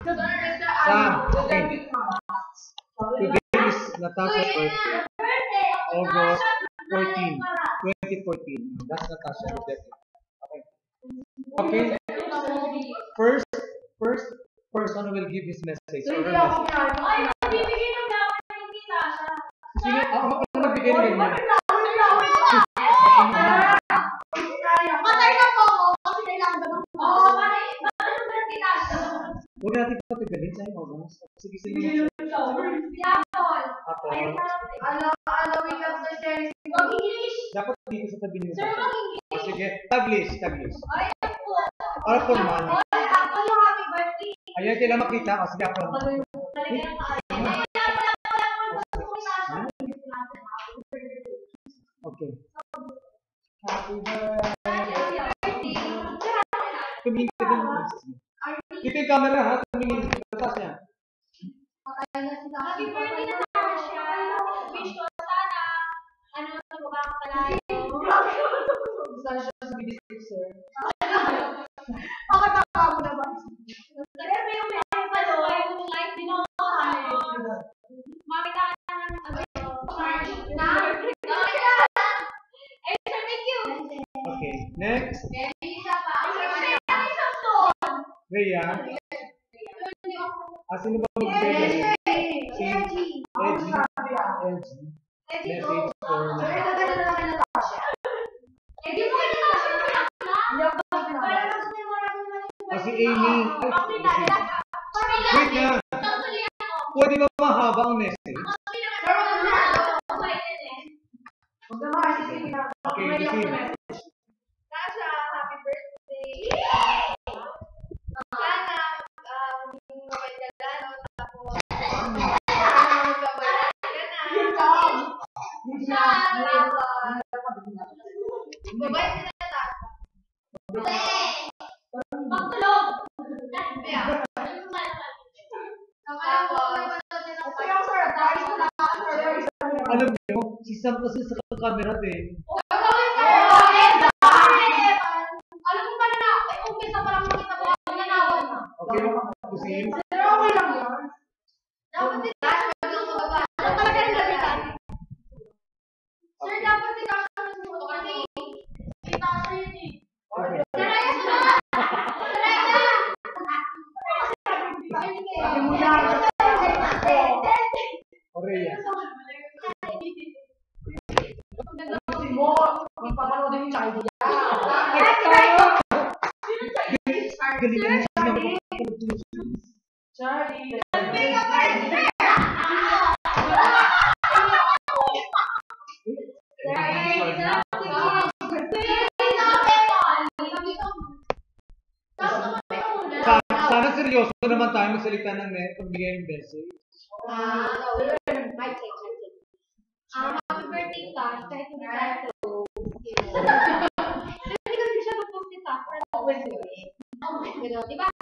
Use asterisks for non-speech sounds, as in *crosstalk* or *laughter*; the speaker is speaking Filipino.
Sam, okay. Today is Natasha's birthday. August 14, 2014. That's Natasha's birthday. Okay. Okay. First, first person will give his message or her message. Sino? Ako ako ako magbigay ng ganyan. Huwag natin patigalin sa inyo. Sige, sige. Ako. Dapat dito sa tabi niyo. Oh, Sige. Taglish, taglish. Para formal. Ayan, kailan makita. O, sige ako. Okay. Tumingin ka din. Dito yung camera ha. Tumingin. Tatas niya. Happy birthday na Tasha! Wish ko sana, ano, tumaba ka palayo. *laughs* Pero may umiyak pa doon, yung light din ako kakain. Makita ka ng ano, charge na. Sir. Okay. Next. May isa pa. Ay, ano isa to? Rhea. Ah, sino ba magbigay? Si Reggie. Reggie. Message for Ah, si Amy. Wait na. Pwede ba mahaba ang message? Okay, receive. Tasha, happy birthday! Sana, um, mabait ka na, no? Tapos, magbabayad ka na. Salamat! Mabait si Tata. Pagtulog! Tapos, Alam niyo, si Sam kasi sa camera eh. Alam mo pala na, eh, umpisa pa lang makita mo, nanawan na. Okay, makapusin. Dapat si Dash magsusuga. Ano talaga rin gabitan? Sir, dapat si kasi yun eh. Okay. Saraya sa mga! Saraya sa O ये पवन मुझे नहीं चाहिए चलिए Seryoso naman tayo magsalita ng net pagbigay ng message. Ah, uh, my take, my take. Um, happy birthday, Tash. Thank you. 对吧